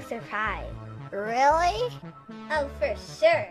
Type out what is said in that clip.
Surprise! Really? Oh, for sure.